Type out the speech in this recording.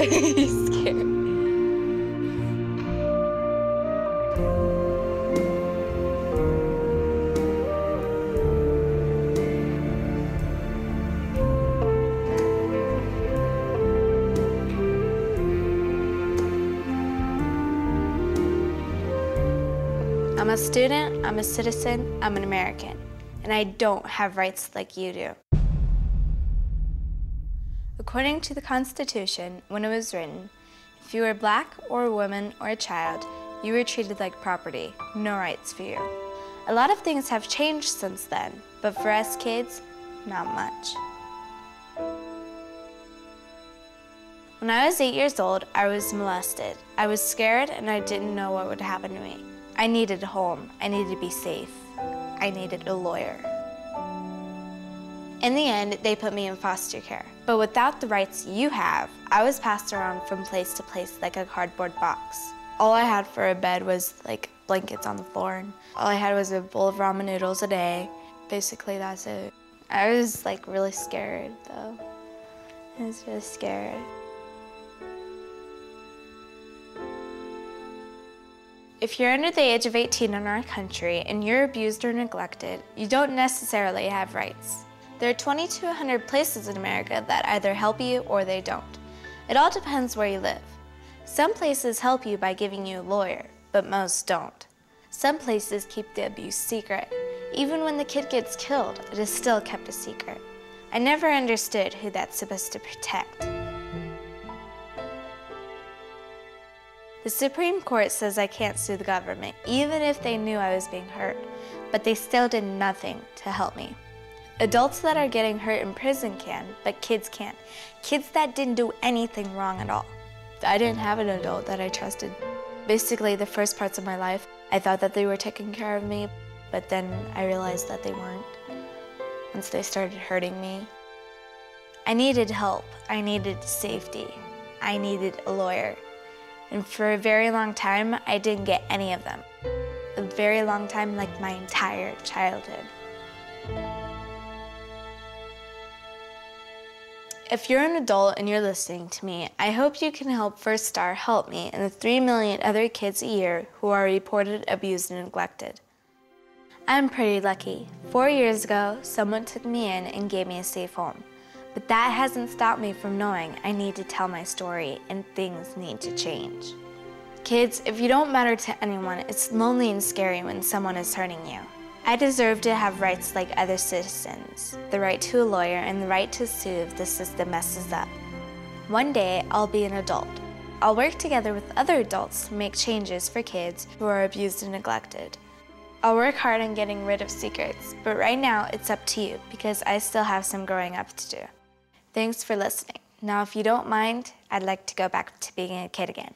He's scared. I'm a student, I'm a citizen, I'm an American, and I don't have rights like you do. According to the Constitution, when it was written, if you were black or a woman or a child, you were treated like property, no rights for you. A lot of things have changed since then, but for us kids, not much. When I was eight years old, I was molested. I was scared and I didn't know what would happen to me. I needed a home. I needed to be safe. I needed a lawyer. In the end, they put me in foster care. But without the rights you have, I was passed around from place to place like a cardboard box. All I had for a bed was like blankets on the floor. And all I had was a bowl of ramen noodles a day. Basically, that's it. I was like really scared though. I was really scared. If you're under the age of 18 in our country and you're abused or neglected, you don't necessarily have rights. There are 2,200 places in America that either help you or they don't. It all depends where you live. Some places help you by giving you a lawyer, but most don't. Some places keep the abuse secret. Even when the kid gets killed, it is still kept a secret. I never understood who that's supposed to protect. The Supreme Court says I can't sue the government, even if they knew I was being hurt, but they still did nothing to help me. Adults that are getting hurt in prison can, but kids can't. Kids that didn't do anything wrong at all. I didn't have an adult that I trusted. Basically, the first parts of my life, I thought that they were taking care of me, but then I realized that they weren't. Once they started hurting me, I needed help. I needed safety. I needed a lawyer. And for a very long time, I didn't get any of them. A very long time, like my entire childhood. If you're an adult and you're listening to me, I hope you can help First Star help me and the 3 million other kids a year who are reported abused and neglected. I'm pretty lucky. Four years ago, someone took me in and gave me a safe home. But that hasn't stopped me from knowing I need to tell my story and things need to change. Kids, if you don't matter to anyone, it's lonely and scary when someone is hurting you. I deserve to have rights like other citizens, the right to a lawyer and the right to sue if the system messes up. One day, I'll be an adult. I'll work together with other adults to make changes for kids who are abused and neglected. I'll work hard on getting rid of secrets, but right now it's up to you because I still have some growing up to do. Thanks for listening. Now, if you don't mind, I'd like to go back to being a kid again.